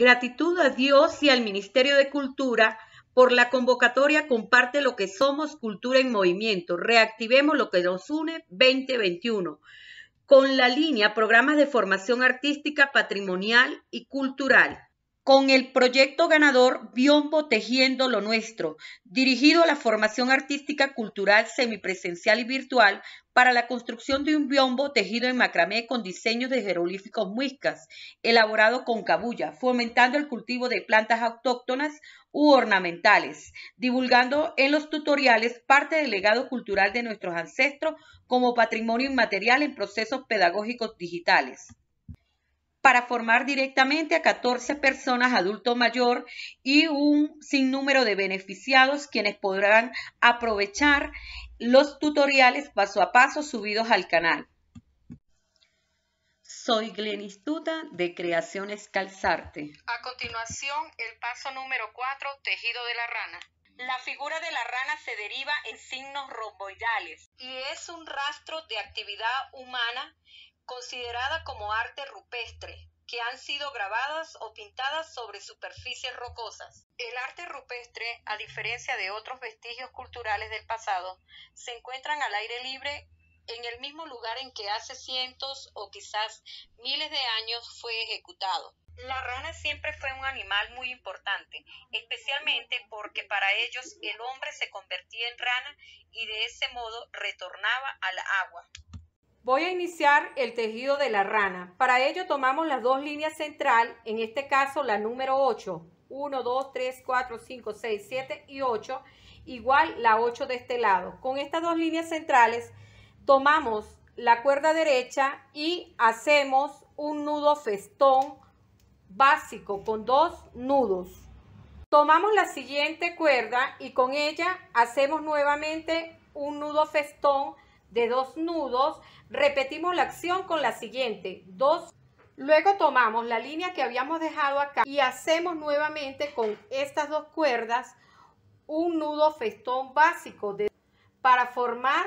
Gratitud a Dios y al Ministerio de Cultura por la convocatoria Comparte lo que somos, Cultura en Movimiento. Reactivemos lo que nos une 2021 con la línea Programas de Formación Artística, Patrimonial y Cultural con el proyecto ganador Biombo Tejiendo lo Nuestro, dirigido a la formación artística, cultural, semipresencial y virtual para la construcción de un biombo tejido en macramé con diseños de jeroglíficos muiscas, elaborado con cabulla, fomentando el cultivo de plantas autóctonas u ornamentales, divulgando en los tutoriales parte del legado cultural de nuestros ancestros como patrimonio inmaterial en procesos pedagógicos digitales para formar directamente a 14 personas adulto mayor y un sinnúmero de beneficiados quienes podrán aprovechar los tutoriales paso a paso subidos al canal. Soy Glenis Tuta de Creaciones Calzarte. A continuación, el paso número 4, tejido de la rana. La figura de la rana se deriva en signos romboidales y es un rastro de actividad humana considerada como arte rupestre, que han sido grabadas o pintadas sobre superficies rocosas. El arte rupestre, a diferencia de otros vestigios culturales del pasado, se encuentran al aire libre en el mismo lugar en que hace cientos o quizás miles de años fue ejecutado. La rana siempre fue un animal muy importante, especialmente porque para ellos el hombre se convertía en rana y de ese modo retornaba al agua. Voy a iniciar el tejido de la rana. Para ello tomamos las dos líneas central, en este caso la número 8. 1, 2, 3, 4, 5, 6, 7 y 8. Igual la 8 de este lado. Con estas dos líneas centrales tomamos la cuerda derecha y hacemos un nudo festón básico con dos nudos. Tomamos la siguiente cuerda y con ella hacemos nuevamente un nudo festón de dos nudos, repetimos la acción con la siguiente, dos. Luego tomamos la línea que habíamos dejado acá y hacemos nuevamente con estas dos cuerdas un nudo festón básico de, para formar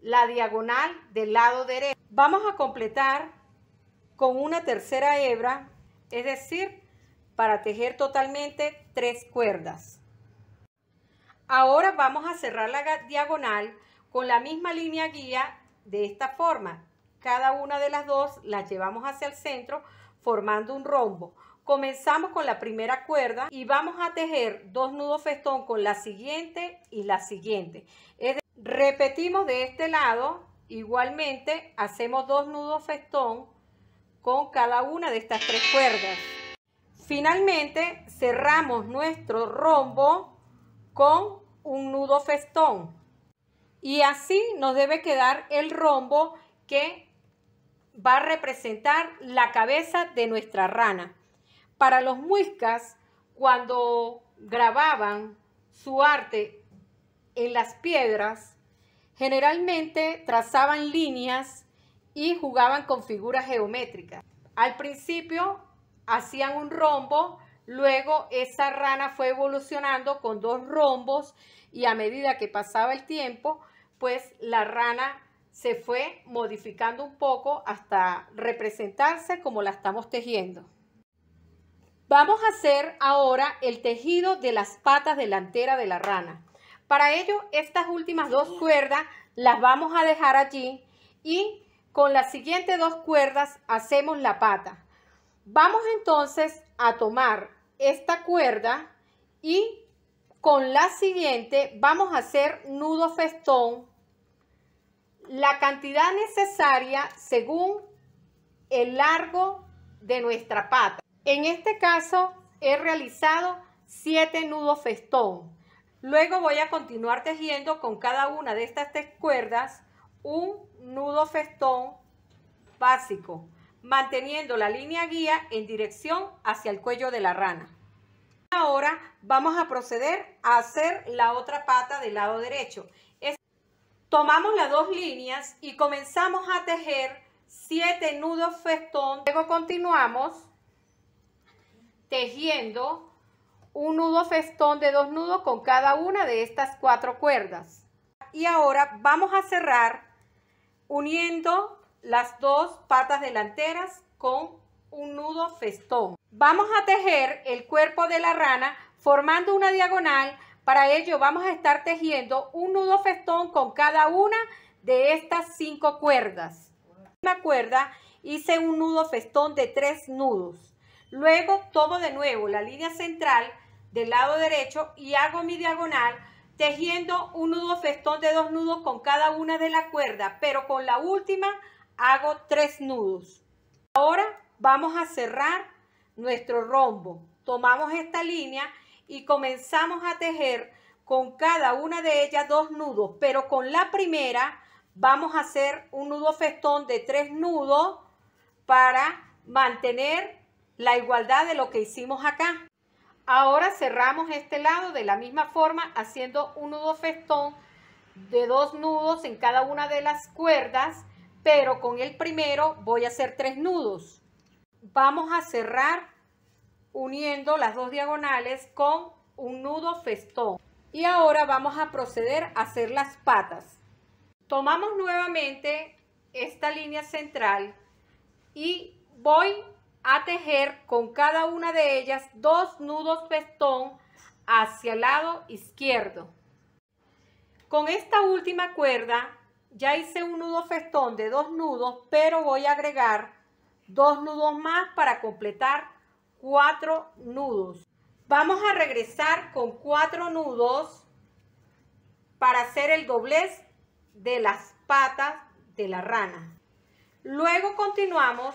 la diagonal del lado derecho. Vamos a completar con una tercera hebra, es decir, para tejer totalmente tres cuerdas. Ahora vamos a cerrar la diagonal con la misma línea guía de esta forma. Cada una de las dos las llevamos hacia el centro formando un rombo. Comenzamos con la primera cuerda y vamos a tejer dos nudos festón con la siguiente y la siguiente. repetimos de este lado, igualmente hacemos dos nudos festón con cada una de estas tres cuerdas. Finalmente cerramos nuestro rombo con un nudo festón. Y así nos debe quedar el rombo que va a representar la cabeza de nuestra rana. Para los muiscas, cuando grababan su arte en las piedras, generalmente trazaban líneas y jugaban con figuras geométricas. Al principio hacían un rombo, luego esa rana fue evolucionando con dos rombos y a medida que pasaba el tiempo, pues la rana se fue modificando un poco hasta representarse como la estamos tejiendo. Vamos a hacer ahora el tejido de las patas delanteras de la rana. Para ello, estas últimas dos cuerdas las vamos a dejar allí y con las siguientes dos cuerdas hacemos la pata. Vamos entonces a tomar esta cuerda y con la siguiente vamos a hacer nudo festón, la cantidad necesaria según el largo de nuestra pata. En este caso he realizado 7 nudos festón. Luego voy a continuar tejiendo con cada una de estas tres cuerdas un nudo festón básico, manteniendo la línea guía en dirección hacia el cuello de la rana. Ahora vamos a proceder a hacer la otra pata del lado derecho. tomamos las dos líneas y comenzamos a tejer 7 nudos festón. Luego continuamos tejiendo un nudo festón de dos nudos con cada una de estas cuatro cuerdas. Y ahora vamos a cerrar uniendo las dos patas delanteras con un nudo festón. Vamos a tejer el cuerpo de la rana formando una diagonal. Para ello vamos a estar tejiendo un nudo festón con cada una de estas cinco cuerdas. La cuerda hice un nudo festón de tres nudos. Luego tomo de nuevo la línea central del lado derecho y hago mi diagonal tejiendo un nudo festón de dos nudos con cada una de las cuerdas, pero con la última hago tres nudos. Ahora vamos a cerrar nuestro rombo. Tomamos esta línea y comenzamos a tejer con cada una de ellas dos nudos, pero con la primera vamos a hacer un nudo festón de tres nudos para mantener la igualdad de lo que hicimos acá. Ahora cerramos este lado de la misma forma haciendo un nudo festón de dos nudos en cada una de las cuerdas, pero con el primero voy a hacer tres nudos. Vamos a cerrar uniendo las dos diagonales con un nudo festón. Y ahora vamos a proceder a hacer las patas. Tomamos nuevamente esta línea central y voy a tejer con cada una de ellas dos nudos festón hacia el lado izquierdo. Con esta última cuerda ya hice un nudo festón de dos nudos, pero voy a agregar dos nudos más para completar cuatro nudos. Vamos a regresar con cuatro nudos para hacer el doblez de las patas de la rana. Luego continuamos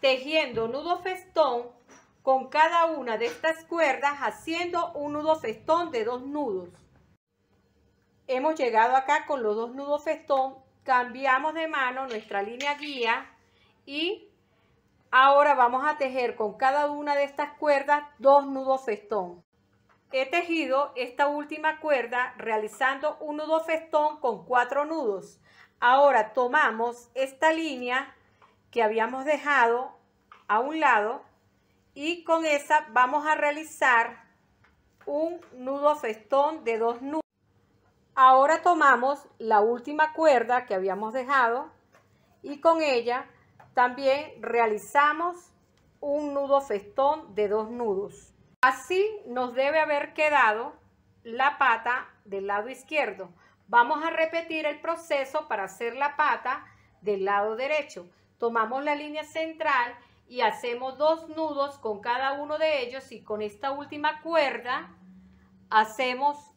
tejiendo nudo festón con cada una de estas cuerdas haciendo un nudo festón de dos nudos. Hemos llegado acá con los dos nudos festón, cambiamos de mano nuestra línea guía y ahora vamos a tejer con cada una de estas cuerdas dos nudos festón. He tejido esta última cuerda realizando un nudo festón con cuatro nudos. Ahora tomamos esta línea que habíamos dejado a un lado y con esa vamos a realizar un nudo festón de dos nudos. Ahora tomamos la última cuerda que habíamos dejado y con ella también realizamos un nudo festón de dos nudos. Así nos debe haber quedado la pata del lado izquierdo. Vamos a repetir el proceso para hacer la pata del lado derecho. Tomamos la línea central y hacemos dos nudos con cada uno de ellos y con esta última cuerda hacemos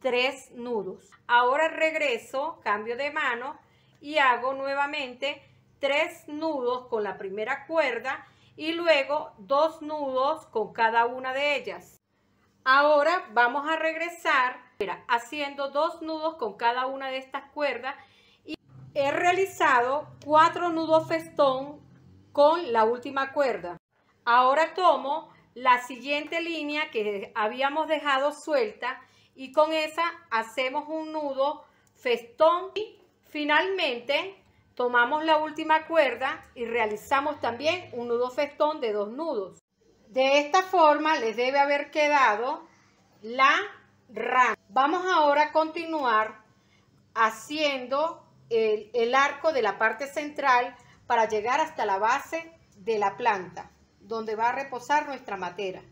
tres nudos. Ahora regreso, cambio de mano y hago nuevamente tres nudos con la primera cuerda y luego dos nudos con cada una de ellas. Ahora vamos a regresar haciendo dos nudos con cada una de estas cuerdas y he realizado cuatro nudos festón con la última cuerda. Ahora tomo la siguiente línea que habíamos dejado suelta y con esa hacemos un nudo festón y finalmente Tomamos la última cuerda y realizamos también un nudo festón de dos nudos. De esta forma les debe haber quedado la rama. Vamos ahora a continuar haciendo el, el arco de la parte central para llegar hasta la base de la planta, donde va a reposar nuestra matera.